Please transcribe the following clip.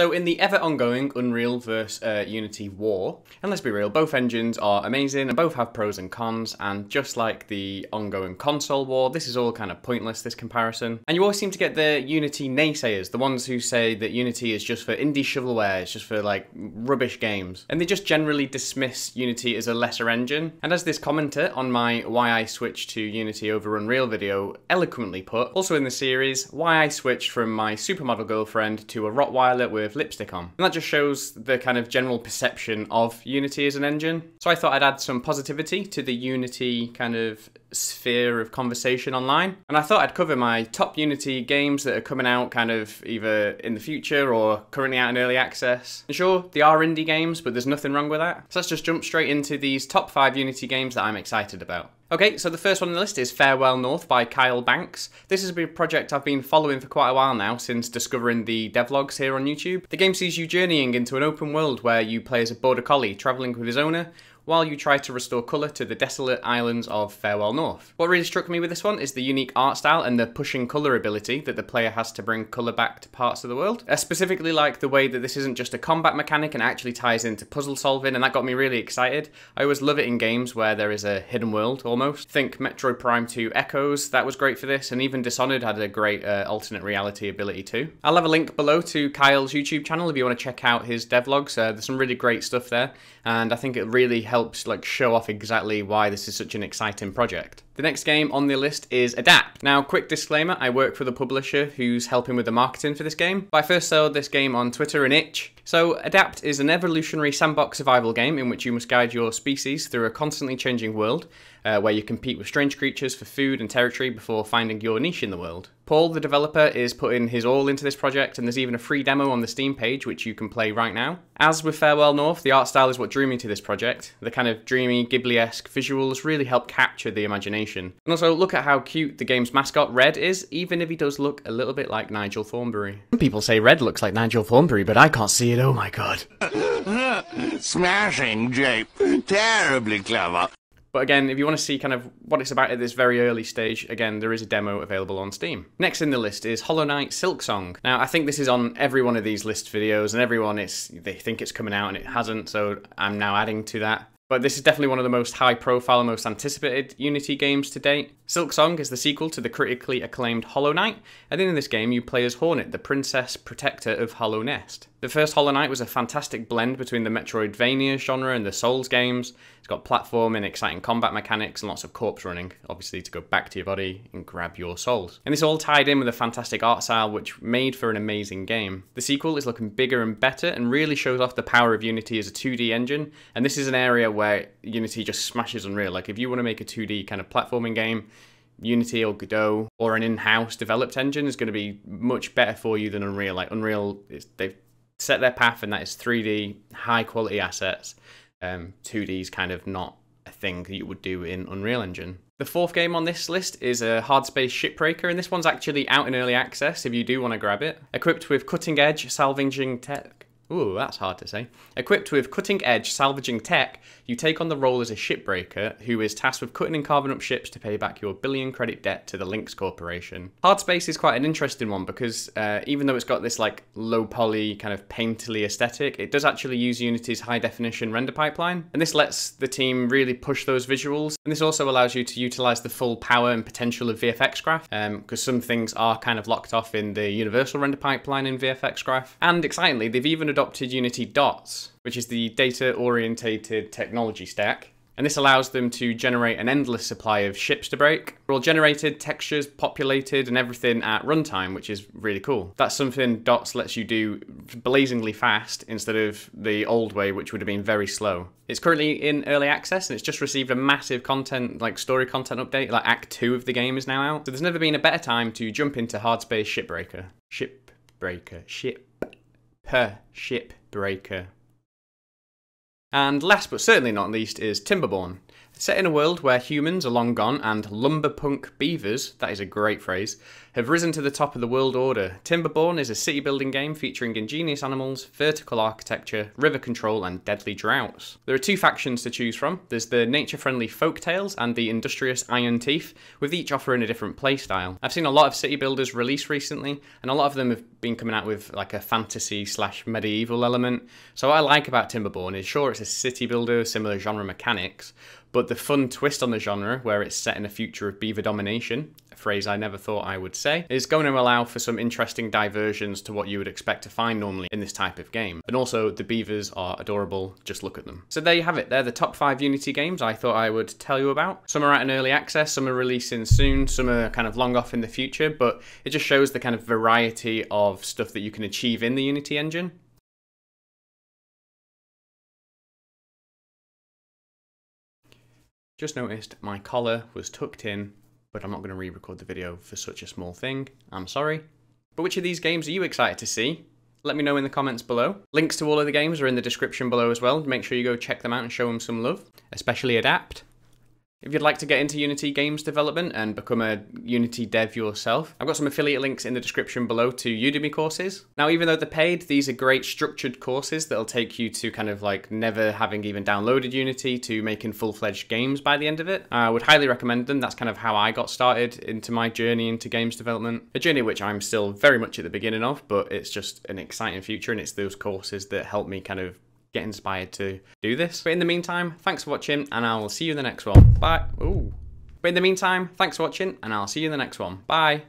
So in the ever ongoing Unreal vs uh, Unity war, and let's be real, both engines are amazing and both have pros and cons, and just like the ongoing console war, this is all kind of pointless, this comparison. And you always seem to get the Unity naysayers, the ones who say that Unity is just for indie shovelware, it's just for like rubbish games. And they just generally dismiss Unity as a lesser engine. And as this commenter on my why I switched to Unity over Unreal video eloquently put, also in the series, why I switched from my supermodel girlfriend to a Rottweiler with lipstick on. And that just shows the kind of general perception of Unity as an engine. So I thought I'd add some positivity to the Unity kind of sphere of conversation online. And I thought I'd cover my top Unity games that are coming out kind of either in the future or currently out in early access. And sure, they are indie games, but there's nothing wrong with that. So let's just jump straight into these top five Unity games that I'm excited about. Okay, so the first one on the list is Farewell North by Kyle Banks. This is a project I've been following for quite a while now since discovering the devlogs here on YouTube. The game sees you journeying into an open world where you play as a border collie travelling with his owner while you try to restore colour to the desolate islands of Farewell North. What really struck me with this one is the unique art style and the pushing colour ability that the player has to bring colour back to parts of the world. I specifically like the way that this isn't just a combat mechanic and actually ties into puzzle solving and that got me really excited. I always love it in games where there is a hidden world almost. Think Metroid Prime 2 Echoes, that was great for this and even Dishonored had a great uh, alternate reality ability too. I'll have a link below to Kyle's YouTube channel if you want to check out his devlogs. Uh, there's some really great stuff there and I think it really helps like show off exactly why this is such an exciting project. The next game on the list is Adapt. Now, quick disclaimer, I work for the publisher who's helping with the marketing for this game. I first saw this game on Twitter and Itch. So, Adapt is an evolutionary sandbox survival game in which you must guide your species through a constantly changing world, uh, where you compete with strange creatures for food and territory before finding your niche in the world. Paul, the developer, is putting his all into this project, and there's even a free demo on the Steam page which you can play right now. As with Farewell North, the art style is what drew me to this project. The kind of dreamy, Ghibli-esque visuals really help capture the imagination. And also, look at how cute the game's mascot, Red, is, even if he does look a little bit like Nigel Thornberry. Some people say Red looks like Nigel Thornberry, but I can't see it, oh my god. Smashing, Jape. Terribly clever. But again, if you want to see kind of what it's about at this very early stage, again, there is a demo available on Steam. Next in the list is Hollow Knight Silksong. Now, I think this is on every one of these list videos, and everyone is they think it's coming out and it hasn't, so I'm now adding to that. But this is definitely one of the most high profile, and most anticipated Unity games to date. Silksong is the sequel to the critically acclaimed Hollow Knight, and in this game you play as Hornet, the princess protector of Hallownest. The first Hollow Knight was a fantastic blend between the Metroidvania genre and the Souls games. It's got platforming, exciting combat mechanics, and lots of corpse running, obviously to go back to your body and grab your souls. And this all tied in with a fantastic art style which made for an amazing game. The sequel is looking bigger and better and really shows off the power of Unity as a 2D engine, and this is an area Unity just smashes Unreal. Like if you want to make a 2D kind of platforming game, Unity or Godot or an in-house developed engine is going to be much better for you than Unreal. Like Unreal, they've set their path, and that is 3D, high quality assets. Um, 2D is kind of not a thing that you would do in Unreal Engine. The fourth game on this list is a Hardspace Shipbreaker, and this one's actually out in early access if you do want to grab it. Equipped with cutting edge salvaging tech Ooh, that's hard to say. Equipped with cutting edge salvaging tech, you take on the role as a shipbreaker who is tasked with cutting and carving up ships to pay back your billion credit debt to the Lynx Corporation. Hardspace is quite an interesting one because uh, even though it's got this like low poly kind of painterly aesthetic, it does actually use Unity's high definition render pipeline. And this lets the team really push those visuals. And this also allows you to utilize the full power and potential of VFX Graph because um, some things are kind of locked off in the universal render pipeline in VFX Graph. And excitingly, they've even adopted Unity Dots, which is the data orientated technology stack. And this allows them to generate an endless supply of ships to break. They're all generated, textures populated, and everything at runtime, which is really cool. That's something Dots lets you do blazingly fast instead of the old way, which would have been very slow. It's currently in early access and it's just received a massive content, like story content update. Like Act 2 of the game is now out. So there's never been a better time to jump into Hardspace Shipbreaker. Shipbreaker. Ship. Per. Ship Breaker. And last but certainly not least is Timberborn. Set in a world where humans are long gone and lumberpunk beavers, that is a great phrase, have risen to the top of the world order. Timberborn is a city building game featuring ingenious animals, vertical architecture, river control, and deadly droughts. There are two factions to choose from. There's the nature friendly Folktails and the industrious Iron Teeth, with each offering a different playstyle. I've seen a lot of city builders release recently, and a lot of them have been coming out with like a fantasy slash medieval element. So what I like about Timberborn is sure it's a city builder, similar genre mechanics, but the fun twist on the genre, where it's set in a future of beaver domination, a phrase I never thought I would say, is going to allow for some interesting diversions to what you would expect to find normally in this type of game. And also, the beavers are adorable, just look at them. So there you have it, they're the top five Unity games I thought I would tell you about. Some are out in early access, some are releasing soon, some are kind of long off in the future, but it just shows the kind of variety of stuff that you can achieve in the Unity engine. Just noticed my collar was tucked in, but I'm not going to re-record the video for such a small thing. I'm sorry. But which of these games are you excited to see? Let me know in the comments below. Links to all of the games are in the description below as well. Make sure you go check them out and show them some love, especially Adapt. If you'd like to get into Unity games development and become a Unity dev yourself, I've got some affiliate links in the description below to Udemy courses. Now, even though they're paid, these are great structured courses that'll take you to kind of like never having even downloaded Unity to making full-fledged games by the end of it. I would highly recommend them. That's kind of how I got started into my journey into games development. A journey which I'm still very much at the beginning of, but it's just an exciting future and it's those courses that help me kind of get inspired to do this. But in the meantime, thanks for watching and I will see you in the next one. Bye. Ooh. But in the meantime, thanks for watching and I'll see you in the next one. Bye.